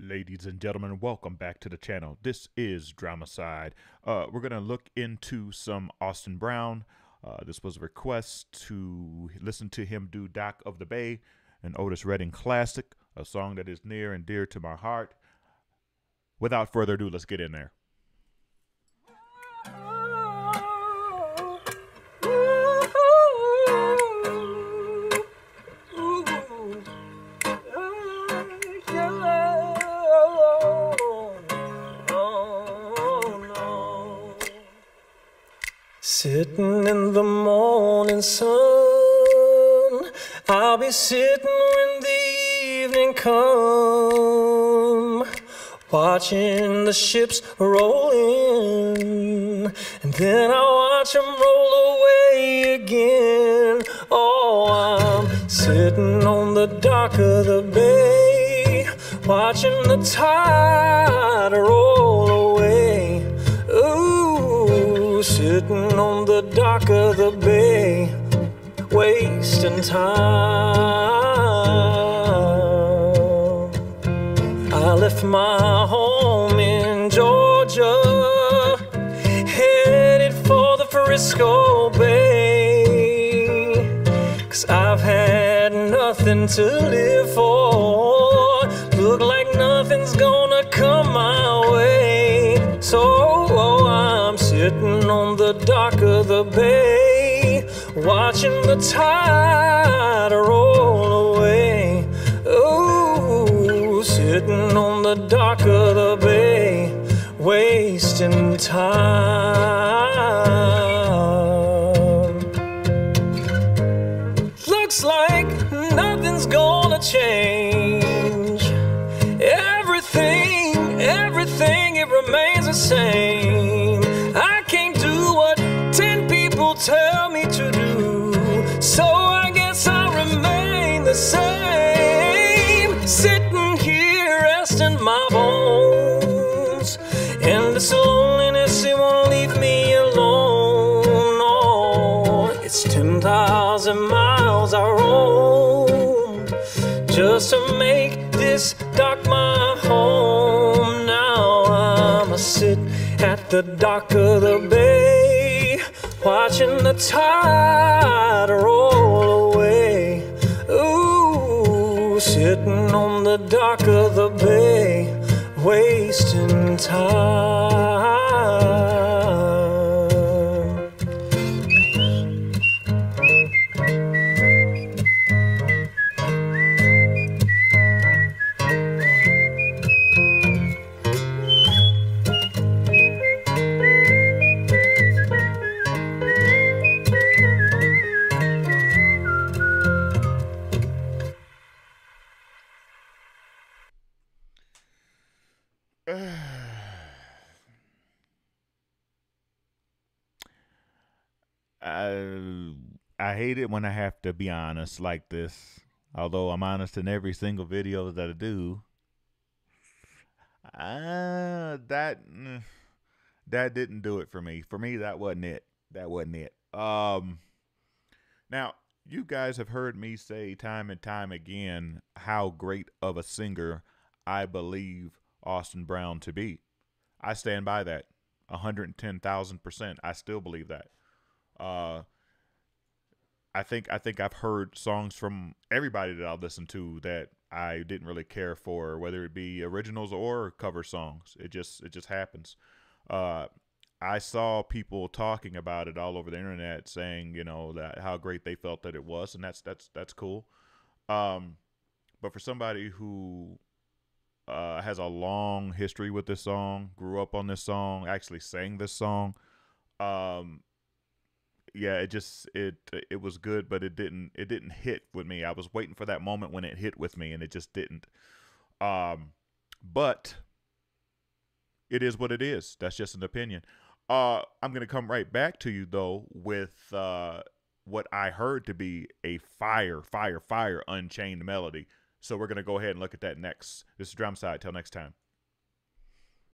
Ladies and gentlemen, welcome back to the channel. This is DramaSydE. Uh, we're going to look into some Austin Brown. Uh, this was a request to listen to him do Dock of the Bay, an Otis Redding classic, a song that is near and dear to my heart. Without further ado, let's get in there. Sitting in the morning sun, I'll be sitting when the evening come, watching the ships roll in, and then I watch them roll away again. Oh, I'm sitting on the dock of the bay, watching the tide roll away. The dock of the bay, wasting time. I left my home in Georgia, headed for the Frisco Bay. Cause I've had nothing to live for. Look like nothing's gonna come my way. So oh, I'm sitting on the dock of the bay, watching the tide roll away. Ooh, sitting on the dock of the bay, wasting time. Looks like nothing's gonna change. Resting my bones. And this loneliness, it won't leave me alone. No, it's 10,000 miles I roam just to make this dock my home. Now I'm a sit at the dock of the bay, watching the tide roll sitting on the dock of the bay, wasting time. I I hate it when I have to be honest like this. Although I'm honest in every single video that I do. Uh, that mm, that didn't do it for me. For me, that wasn't it. That wasn't it. Um, now you guys have heard me say time and time again how great of a singer I believe Austin Brown to be. I stand by that, hundred and ten thousand percent. I still believe that. Uh, I think I think I've heard songs from everybody that I've listened to that I didn't really care for, whether it be originals or cover songs. It just it just happens. Uh, I saw people talking about it all over the internet, saying you know that how great they felt that it was, and that's that's that's cool. Um, but for somebody who uh, has a long history with this song, grew up on this song, actually sang this song, um, yeah, it just it it was good, but it didn't it didn't hit with me. I was waiting for that moment when it hit with me, and it just didn't. Um, but it is what it is. That's just an opinion. Uh, I'm gonna come right back to you though with uh what I heard to be a fire, fire, fire, unchained melody. So we're gonna go ahead and look at that next. This is DramaSydE. Till next time.